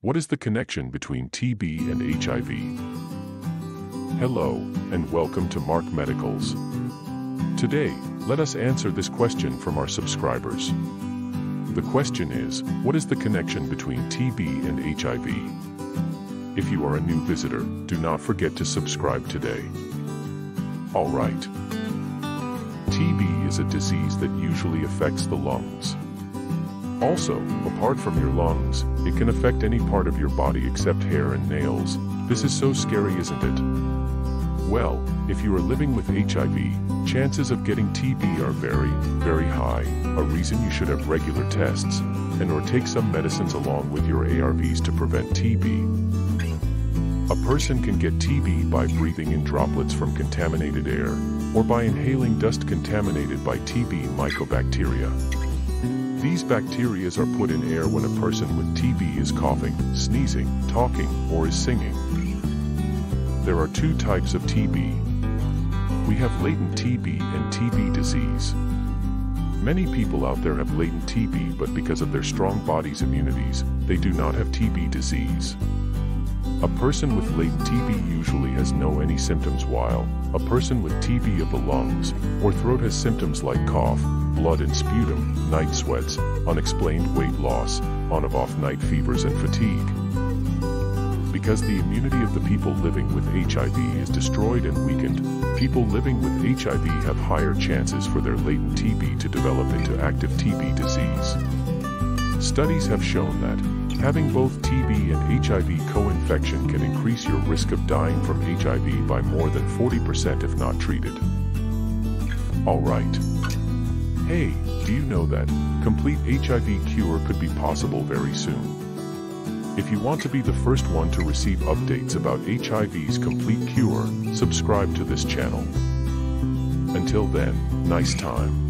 What is the connection between TB and HIV? Hello, and welcome to Mark Medicals. Today, let us answer this question from our subscribers. The question is, what is the connection between TB and HIV? If you are a new visitor, do not forget to subscribe today. Alright. TB is a disease that usually affects the lungs. Also, apart from your lungs, it can affect any part of your body except hair and nails. This is so scary, isn't it? Well, if you are living with HIV, chances of getting TB are very, very high, a reason you should have regular tests, and or take some medicines along with your ARVs to prevent TB. A person can get TB by breathing in droplets from contaminated air, or by inhaling dust contaminated by TB mycobacteria. These bacteria are put in air when a person with TB is coughing, sneezing, talking, or is singing. There are two types of TB. We have latent TB and TB disease. Many people out there have latent TB but because of their strong body's immunities, they do not have TB disease. A person with latent TB usually has no any symptoms while a person with TB of the lungs or throat has symptoms like cough, blood and sputum, night sweats, unexplained weight loss, on-of-off night fevers and fatigue. Because the immunity of the people living with HIV is destroyed and weakened, people living with HIV have higher chances for their latent TB to develop into active TB disease. Studies have shown that having both TB and HIV co-infection can increase your risk of dying from HIV by more than 40% if not treated. Alright. Hey, do you know that complete HIV cure could be possible very soon? If you want to be the first one to receive updates about HIV's complete cure, subscribe to this channel. Until then, nice time.